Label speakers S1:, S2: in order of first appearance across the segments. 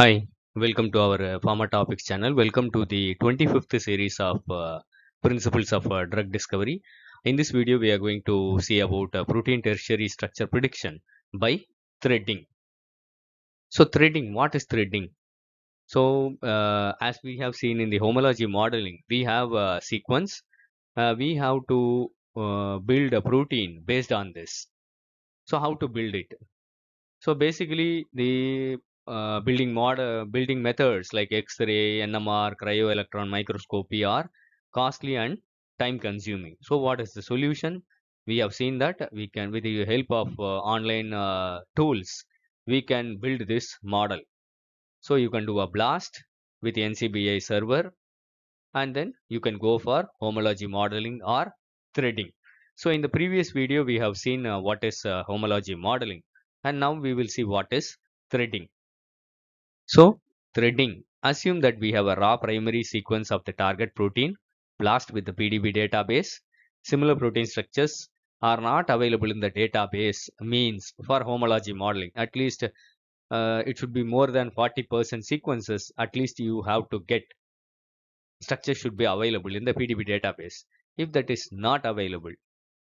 S1: Hi, welcome to our uh, Pharma Topics channel. Welcome to the 25th series of uh, Principles of uh, Drug Discovery. In this video, we are going to see about uh, protein tertiary structure prediction by threading. So, threading, what is threading? So, uh, as we have seen in the homology modeling, we have a sequence. Uh, we have to uh, build a protein based on this. So, how to build it? So, basically, the uh, building model building methods like x-ray nmr cryo-electron microscopy are costly and time consuming so what is the solution? We have seen that we can with the help of uh, online uh, tools we can build this model. So you can do a blast with ncbi server and then you can go for homology modeling or threading. So in the previous video we have seen uh, what is homology modeling and now we will see what is threading so, threading. Assume that we have a raw primary sequence of the target protein, blast with the PDB database. Similar protein structures are not available in the database means for homology modeling. At least uh, it should be more than 40% sequences. At least you have to get structure should be available in the PDB database. If that is not available,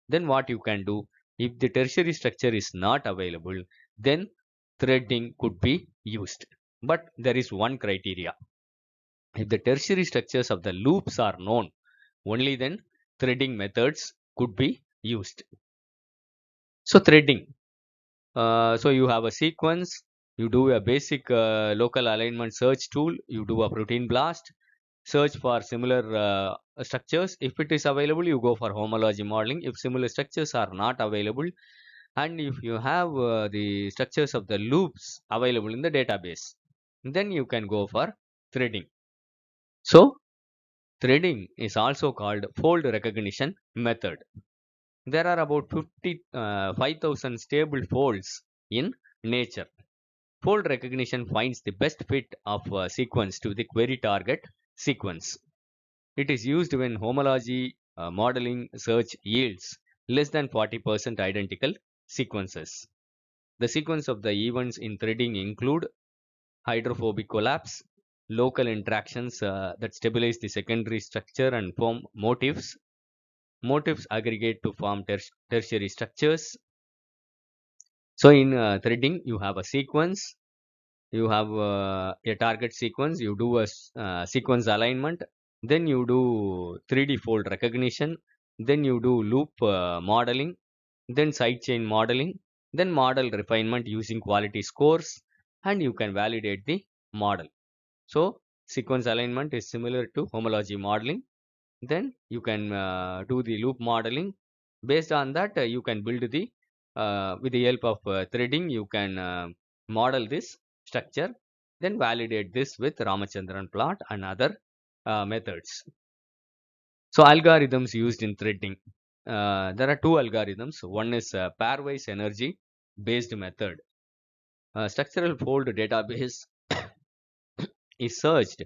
S1: then what you can do? If the tertiary structure is not available, then threading could be used. But there is one criteria. If the tertiary structures of the loops are known, only then threading methods could be used. So threading. Uh, so you have a sequence, you do a basic uh, local alignment search tool, you do a protein blast, search for similar uh, structures. If it is available, you go for homology modeling. If similar structures are not available, and if you have uh, the structures of the loops available in the database, then you can go for threading. So, threading is also called fold recognition method. There are about 50, uh, 5000 stable folds in nature. Fold recognition finds the best fit of a sequence to the query target sequence. It is used when homology uh, modeling search yields less than 40% identical sequences. The sequence of the events in threading include hydrophobic collapse, local interactions uh, that stabilize the secondary structure and form motifs. Motifs aggregate to form ter tertiary structures. So in uh, threading, you have a sequence, you have uh, a target sequence, you do a sequence alignment, then you do 3D fold recognition, then you do loop modeling, then sidechain modeling, then model refinement using quality scores, and you can validate the model. So sequence alignment is similar to homology modeling. Then you can uh, do the loop modeling. Based on that, uh, you can build the uh, with the help of threading. You can model this structure, then validate this with Ramachandran plot and other methods. So algorithms used in threading. there are two algorithms. One is pairwise energy based method a structural fold database is searched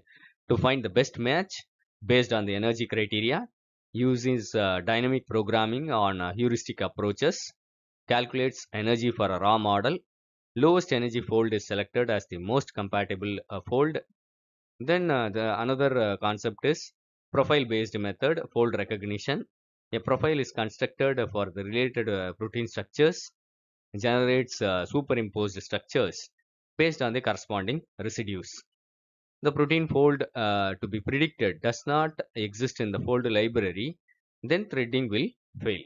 S1: to find the best match based on the energy criteria, uses uh, dynamic programming on uh, heuristic approaches, calculates energy for a raw model, lowest energy fold is selected as the most compatible uh, fold. Then the another concept is profile based method fold recognition. A profile is constructed for the related protein structures generates uh, superimposed structures based on the corresponding residues. The protein fold uh, to be predicted does not exist in the fold library, then threading will fail.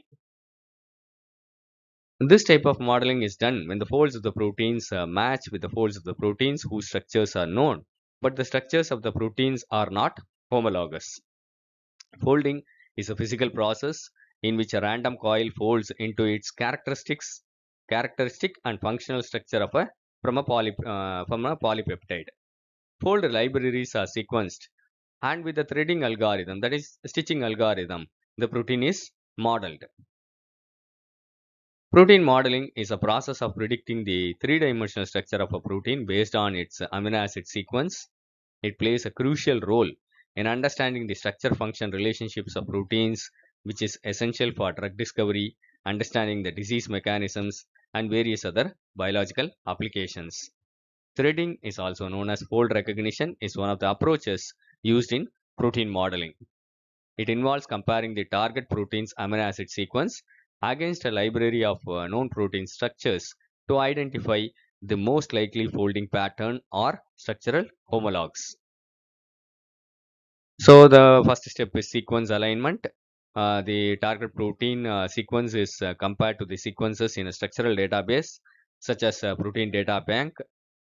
S1: This type of modeling is done when the folds of the proteins uh, match with the folds of the proteins whose structures are known, but the structures of the proteins are not homologous. Folding is a physical process in which a random coil folds into its characteristics characteristic and functional structure of a from a poly uh, from a polypeptide. Fold libraries are sequenced and with the threading algorithm that is stitching algorithm the protein is modeled. Protein modeling is a process of predicting the three-dimensional structure of a protein based on its amino acid sequence. It plays a crucial role in understanding the structure function relationships of proteins which is essential for drug discovery, understanding the disease mechanisms and various other biological applications. Threading is also known as fold recognition is one of the approaches used in protein modeling. It involves comparing the target protein's amino acid sequence against a library of uh, known protein structures to identify the most likely folding pattern or structural homologs. So the first step is sequence alignment. Uh, the target protein uh, sequence is uh, compared to the sequences in a structural database such as protein data bank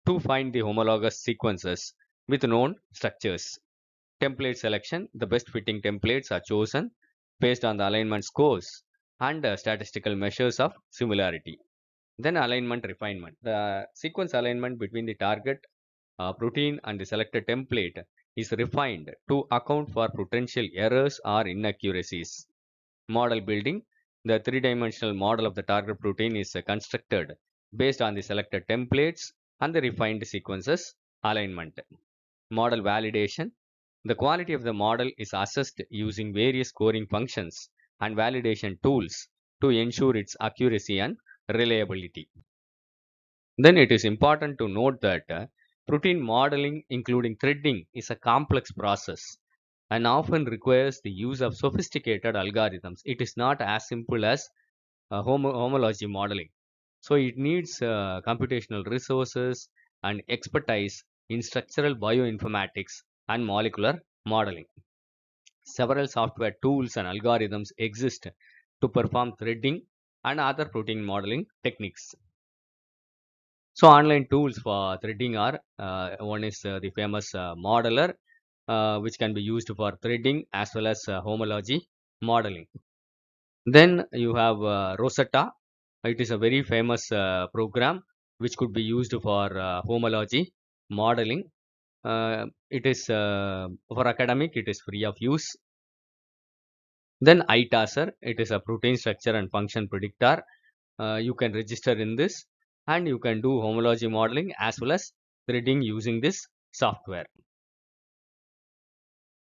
S1: to find the homologous sequences with known structures. Template selection, the best fitting templates are chosen based on the alignment scores and statistical measures of similarity. Then alignment refinement. The sequence alignment between the target uh, protein and the selected template is refined to account for potential errors or inaccuracies. Model building. The three-dimensional model of the target protein is constructed based on the selected templates and the refined sequences alignment. Model validation. The quality of the model is assessed using various scoring functions and validation tools to ensure its accuracy and reliability. Then it is important to note that protein modeling including threading is a complex process and often requires the use of sophisticated algorithms. It is not as simple as uh, homo homology modeling. So it needs uh, computational resources and expertise in structural bioinformatics and molecular modeling. Several software tools and algorithms exist to perform threading and other protein modeling techniques. So online tools for threading are uh, one is uh, the famous uh, MODELLER uh, which can be used for threading as well as uh, homology modeling. Then you have uh, Rosetta. It is a very famous program which could be used for homology modeling. it is for academic, it is free of use. Then I-TASSER, it is a protein structure and function predictor. you can register in this and you can do homology modeling as well as threading using this software.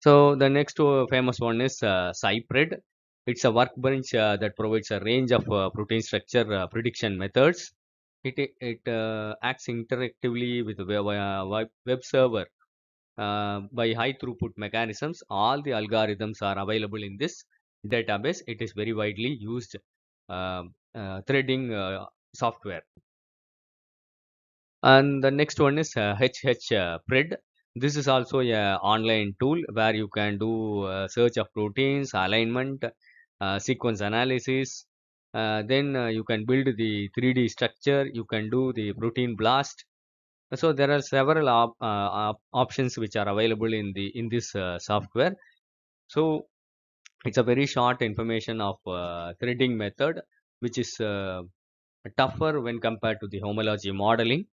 S1: So the next uh, famous one is uh, PSIPRED. It's a workbench uh, that provides a range of uh, protein structure uh, prediction methods. It, it uh, acts interactively with web, web server by high throughput mechanisms. All the algorithms are available in this database. It is very widely used threading software and the next one is uh, HH uh. This is also a online tool where you can do uh, search of proteins, alignment, uh, sequence analysis. Uh, then uh, you can build the 3D structure. You can do the protein blast. So there are several op op options which are available in the in this software. So it's a very short information of threading method, which is tougher when compared to the homology modeling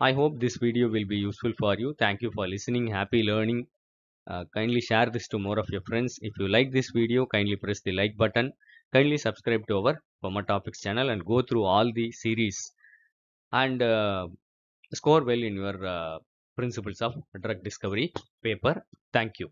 S1: I hope this video will be useful for you. Thank you for listening. Happy learning. Uh, kindly share this to more of your friends. If you like this video, kindly press the like button. Kindly subscribe to our Pharma Topics channel and go through all the series and uh, score well in your uh, Principles of Drug Discovery paper. Thank you.